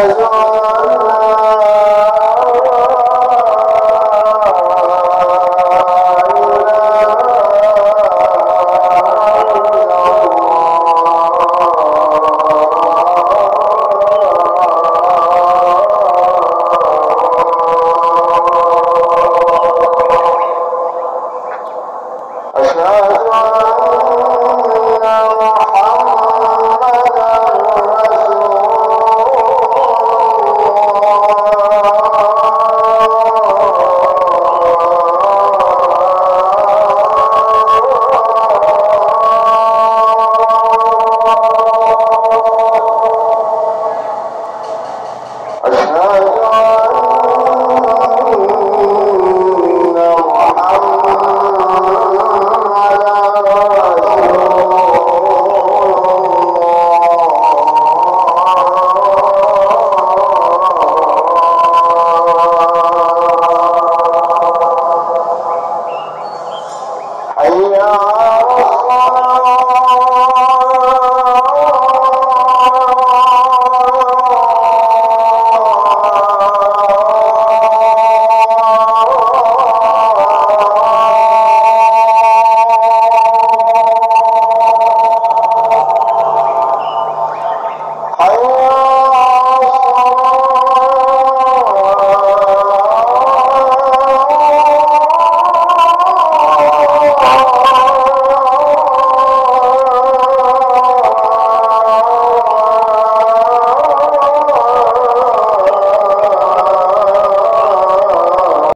أزواجا Yeah.